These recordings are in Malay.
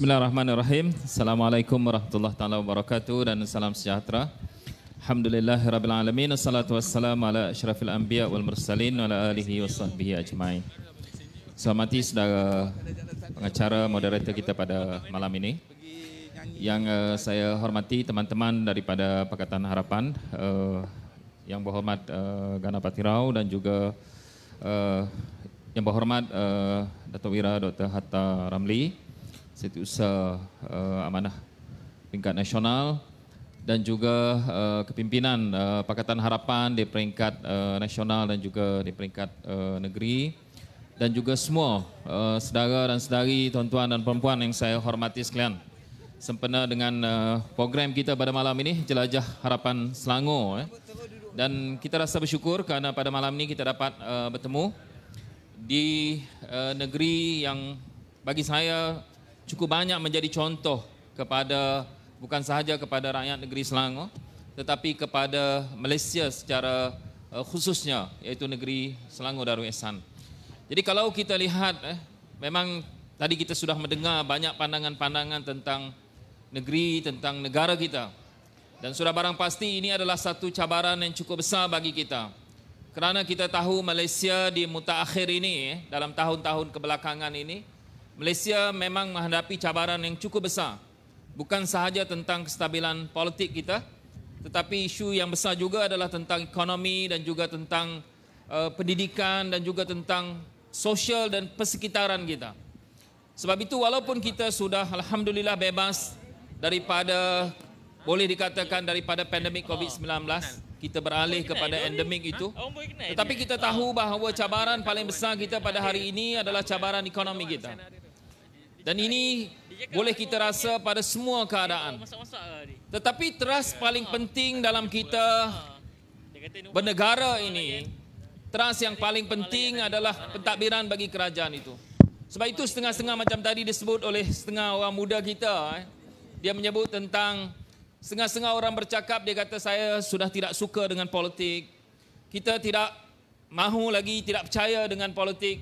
Bismillahirrahmanirrahim. Assalamualaikum warahmatullahi taala wabarakatuh dan salam sejahtera. Alhamdulillahirabbil alamin. Wassalatu wassalamu ala asyrafil anbiya wal mursalin wa ala alihi washabbihi ajmain. Selamat saudara pengacara moderator kita pada malam ini. Yang uh, saya hormati teman-teman daripada Pakatan Harapan uh, yang berhormat uh, Ganapati Rao dan juga uh, yang berhormat uh, Datuk Wira Dr. Hatta Ramli Setiausaha uh, Amanah Peringkat Nasional dan juga uh, kepimpinan uh, Pakatan Harapan di peringkat uh, nasional dan juga di peringkat uh, negeri dan juga semua uh, saudara dan saudari, tuan-tuan dan perempuan yang saya hormati sekalian. Sempena dengan uh, program kita pada malam ini, Jelajah Harapan Selangor. Eh. Dan kita rasa bersyukur kerana pada malam ini kita dapat uh, bertemu di uh, negeri yang bagi saya cukup banyak menjadi contoh kepada bukan sahaja kepada rakyat negeri Selangor tetapi kepada Malaysia secara uh, khususnya iaitu negeri Selangor Darul Ehsan. Jadi kalau kita lihat eh, memang tadi kita sudah mendengar banyak pandangan-pandangan tentang negeri, tentang negara kita. Dan sudah barang pasti ini adalah satu cabaran yang cukup besar bagi kita. Kerana kita tahu Malaysia di mutakhir ini eh, dalam tahun-tahun kebelakangan ini Malaysia memang menghadapi cabaran yang cukup besar. Bukan sahaja tentang kestabilan politik kita, tetapi isu yang besar juga adalah tentang ekonomi dan juga tentang uh, pendidikan dan juga tentang sosial dan persekitaran kita. Sebab itu walaupun kita sudah alhamdulillah bebas daripada boleh dikatakan daripada pandemik COVID-19, kita beralih kepada endemik itu. Tetapi kita tahu bahawa cabaran paling besar kita pada hari ini adalah cabaran ekonomi kita. Dan ini boleh kita rasa pada semua keadaan. Tetapi teras paling penting dalam kita bernegara ini, teras yang paling penting adalah pentadbiran bagi kerajaan itu. Sebab itu setengah-setengah macam tadi disebut oleh setengah orang muda kita. Eh. Dia menyebut tentang setengah-setengah orang bercakap, dia kata saya sudah tidak suka dengan politik. Kita tidak mahu lagi, tidak percaya dengan politik.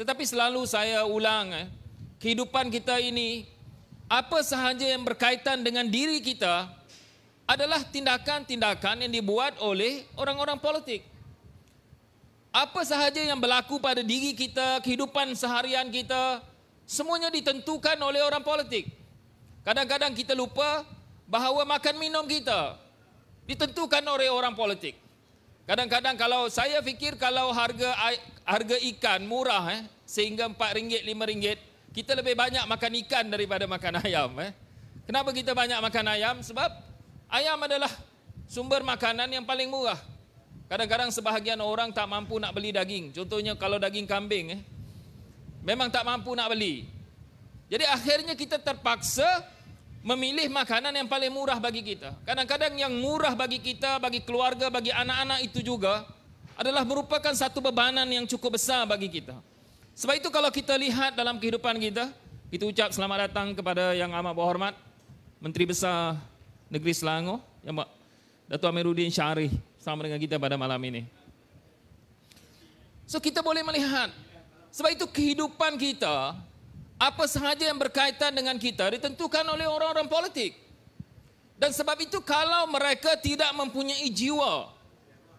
Tetapi selalu saya ulang, eh, kehidupan kita ini, apa sahaja yang berkaitan dengan diri kita adalah tindakan-tindakan yang dibuat oleh orang-orang politik. Apa sahaja yang berlaku pada diri kita, kehidupan seharian kita, semuanya ditentukan oleh orang politik. Kadang-kadang kita lupa bahawa makan minum kita ditentukan oleh orang politik. Kadang-kadang kalau saya fikir kalau harga harga ikan murah eh sehingga RM4 RM5 kita lebih banyak makan ikan daripada makan ayam. Eh? Kenapa kita banyak makan ayam? Sebab ayam adalah sumber makanan yang paling murah. Kadang-kadang sebahagian orang tak mampu nak beli daging. Contohnya kalau daging kambing, eh, memang tak mampu nak beli. Jadi akhirnya kita terpaksa memilih makanan yang paling murah bagi kita. Kadang-kadang yang murah bagi kita, bagi keluarga, bagi anak-anak itu juga adalah merupakan satu bebanan yang cukup besar bagi kita. Sebab itu kalau kita lihat dalam kehidupan kita, kita ucap selamat datang kepada yang amat berhormat Menteri Besar Negeri Selangor, yang Datuk Amiruddin Syarif sama dengan kita pada malam ini. So kita boleh melihat sebab itu kehidupan kita apa sahaja yang berkaitan dengan kita ditentukan oleh orang-orang politik. Dan sebab itu kalau mereka tidak mempunyai jiwa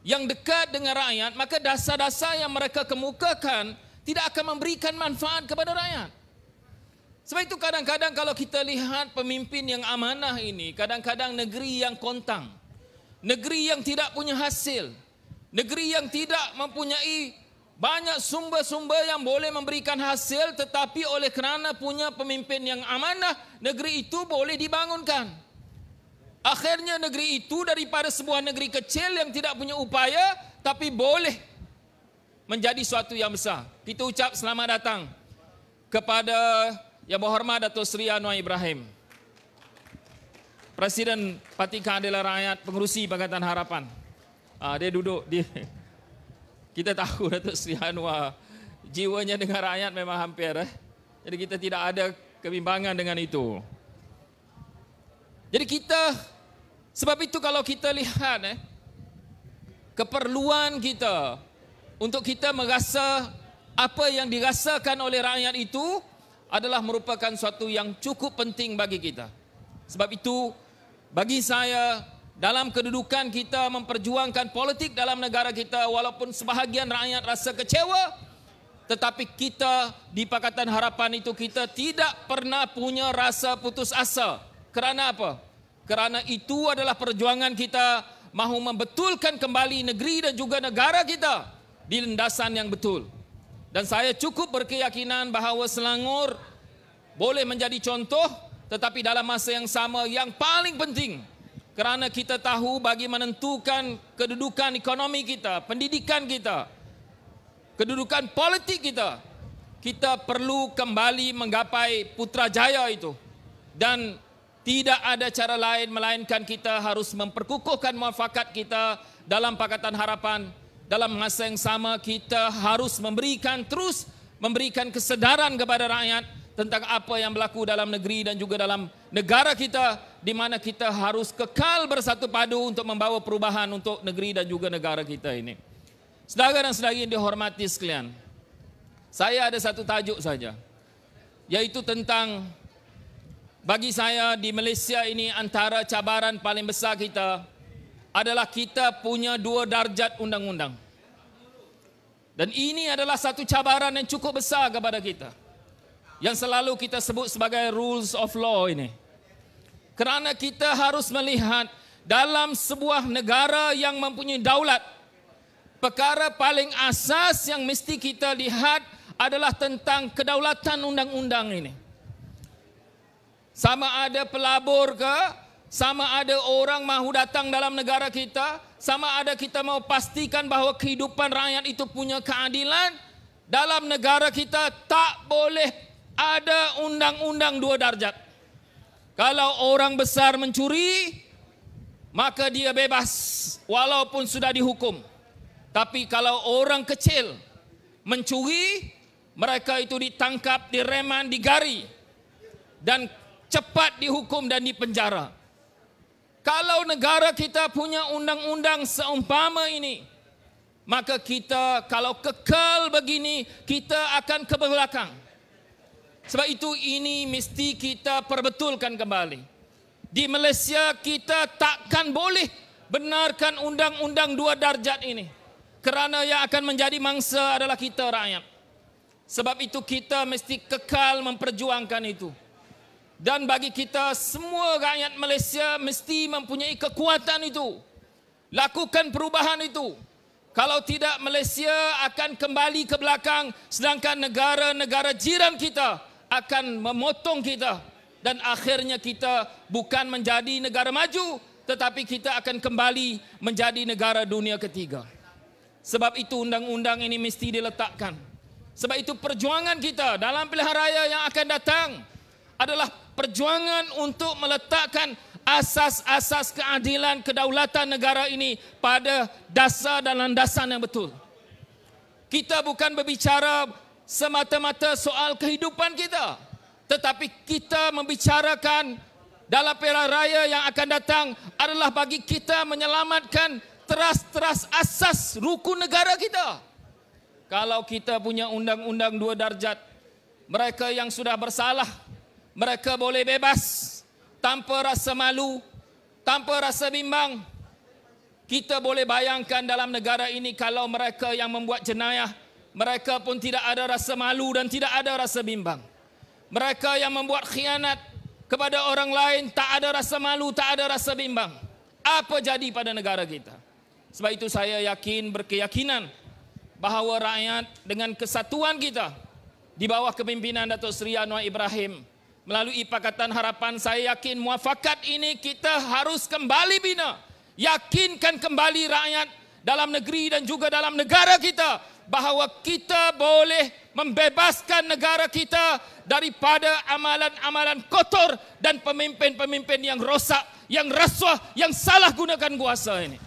yang dekat dengan rakyat, maka dasar-dasar yang mereka kemukakan tidak akan memberikan manfaat kepada rakyat. Sebab itu kadang-kadang kalau kita lihat pemimpin yang amanah ini, kadang-kadang negeri yang kontang, negeri yang tidak punya hasil, negeri yang tidak mempunyai banyak sumber-sumber yang boleh memberikan hasil tetapi oleh kerana punya pemimpin yang amanah, negeri itu boleh dibangunkan. Akhirnya negeri itu daripada sebuah negeri kecil yang tidak punya upaya tapi boleh menjadi suatu yang besar. Kita ucap selamat datang kepada Yang Berhormat Datuk Seri Anwar Ibrahim. Presiden Parti Keadilan Rakyat Pengurusi Pakatan Harapan. Ah, dia duduk dia. Kita tahu Datuk Seri Anwar jiwanya dengan rakyat memang hampir eh. Jadi kita tidak ada kebimbangan dengan itu. Jadi kita sebab itu kalau kita lihat eh keperluan kita untuk kita merasa apa yang dirasakan oleh rakyat itu adalah merupakan suatu yang cukup penting bagi kita. Sebab itu, bagi saya, dalam kedudukan kita memperjuangkan politik dalam negara kita, walaupun sebahagian rakyat rasa kecewa, tetapi kita di Pakatan Harapan itu kita tidak pernah punya rasa putus asa. Kerana apa? Kerana itu adalah perjuangan kita mahu membetulkan kembali negeri dan juga negara kita di landasan yang betul. Dan saya cukup berkeyakinan bahawa Selangor boleh menjadi contoh tetapi dalam masa yang sama yang paling penting kerana kita tahu bagi menentukan kedudukan ekonomi kita, pendidikan kita, kedudukan politik kita, kita perlu kembali menggapai putrajaya itu. Dan tidak ada cara lain melainkan kita harus memperkukuhkan muafakat kita dalam Pakatan Harapan dalam masa yang sama kita harus memberikan terus memberikan kesedaran kepada rakyat tentang apa yang berlaku dalam negeri dan juga dalam negara kita di mana kita harus kekal bersatu padu untuk membawa perubahan untuk negeri dan juga negara kita ini. Saudara dan saudari yang dihormati sekalian, saya ada satu tajuk saja, yaitu tentang bagi saya di Malaysia ini antara cabaran paling besar kita adalah kita punya dua darjat undang-undang. Dan ini adalah satu cabaran yang cukup besar kepada kita. Yang selalu kita sebut sebagai rules of law ini. Kerana kita harus melihat dalam sebuah negara yang mempunyai daulat. Perkara paling asas yang mesti kita lihat adalah tentang kedaulatan undang-undang ini. Sama ada pelabur ke, sama ada orang mahu datang dalam negara kita, sama ada kita mau pastikan bahawa kehidupan rakyat itu punya keadilan, dalam negara kita tak boleh ada undang-undang dua darjat. Kalau orang besar mencuri, maka dia bebas walaupun sudah dihukum. Tapi kalau orang kecil mencuri, mereka itu ditangkap, direman, digari dan cepat dihukum dan dipenjara. Kalau negara kita punya undang-undang seumpama ini, maka kita kalau kekal begini, kita akan ke belakang. Sebab itu ini mesti kita perbetulkan kembali. Di Malaysia kita takkan boleh benarkan undang-undang dua darjat ini. Kerana yang akan menjadi mangsa adalah kita rakyat. Sebab itu kita mesti kekal memperjuangkan itu. Dan bagi kita semua rakyat Malaysia mesti mempunyai kekuatan itu. Lakukan perubahan itu. Kalau tidak Malaysia akan kembali ke belakang sedangkan negara-negara jiran kita akan memotong kita dan akhirnya kita bukan menjadi negara maju tetapi kita akan kembali menjadi negara dunia ketiga. Sebab itu undang-undang ini mesti diletakkan. Sebab itu perjuangan kita dalam pilihan raya yang akan datang adalah perjuangan untuk meletakkan asas-asas keadilan kedaulatan negara ini pada dasar dan landasan yang betul. Kita bukan berbicara semata-mata soal kehidupan kita, tetapi kita membicarakan dalam pilihan raya yang akan datang adalah bagi kita menyelamatkan teras-teras asas rukun negara kita. Kalau kita punya undang-undang dua darjat, mereka yang sudah bersalah mereka boleh bebas tanpa rasa malu, tanpa rasa bimbang. Kita boleh bayangkan dalam negara ini kalau mereka yang membuat jenayah, mereka pun tidak ada rasa malu dan tidak ada rasa bimbang. Mereka yang membuat khianat kepada orang lain tak ada rasa malu, tak ada rasa bimbang. Apa jadi pada negara kita? Sebab itu saya yakin berkeyakinan bahawa rakyat dengan kesatuan kita di bawah kepimpinan Datuk Seri Anwar Ibrahim melalui Pakatan Harapan saya yakin muafakat ini kita harus kembali bina. Yakinkan kembali rakyat dalam negeri dan juga dalam negara kita bahawa kita boleh membebaskan negara kita daripada amalan-amalan kotor dan pemimpin-pemimpin yang rosak, yang rasuah, yang salah gunakan kuasa ini.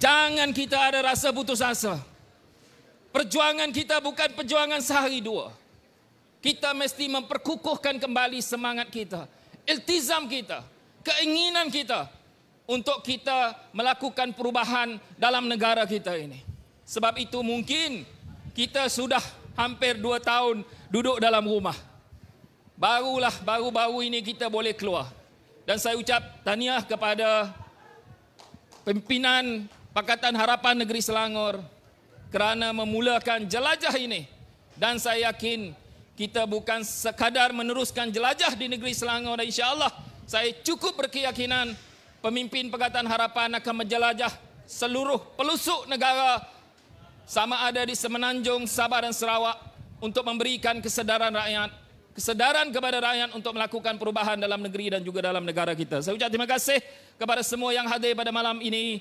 Jangan kita ada rasa putus asa. Perjuangan kita bukan perjuangan sehari dua. Kita mesti memperkukuhkan kembali semangat kita, iltizam kita, keinginan kita untuk kita melakukan perubahan dalam negara kita ini. Sebab itu mungkin kita sudah hampir dua tahun duduk dalam rumah. Barulah baru-baru ini kita boleh keluar. Dan saya ucap tahniah kepada pimpinan Pakatan Harapan Negeri Selangor kerana memulakan jelajah ini. Dan saya yakin kita bukan sekadar meneruskan jelajah di negeri Selangor dan insya-Allah saya cukup berkeyakinan pemimpin Pakatan Harapan akan menjelajah seluruh pelusuk negara sama ada di Semenanjung, Sabah dan Sarawak untuk memberikan kesedaran rakyat, kesedaran kepada rakyat untuk melakukan perubahan dalam negeri dan juga dalam negara kita. Saya ucap terima kasih kepada semua yang hadir pada malam ini.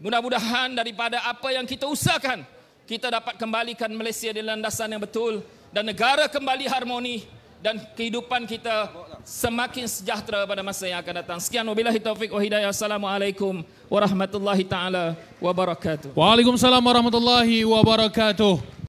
Mudah-mudahan daripada apa yang kita usahakan, kita dapat kembalikan Malaysia di landasan yang betul dan negara kembali harmoni dan kehidupan kita semakin sejahtera pada masa yang akan datang. Sekian wabillahi taufik wa hidayah. Assalamualaikum warahmatullahi taala wabarakatuh. Waalaikumsalam warahmatullahi wabarakatuh.